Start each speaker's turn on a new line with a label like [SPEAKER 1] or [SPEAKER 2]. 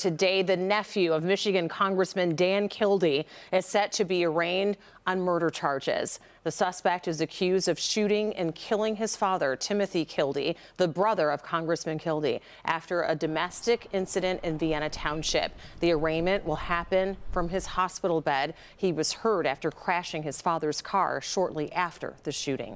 [SPEAKER 1] Today, the nephew of Michigan Congressman Dan Kildee is set to be arraigned on murder charges. The suspect is accused of shooting and killing his father, Timothy Kildee, the brother of Congressman Kildee, after a domestic incident in Vienna Township. The arraignment will happen from his hospital bed. He was hurt after crashing his father's car shortly after the shooting.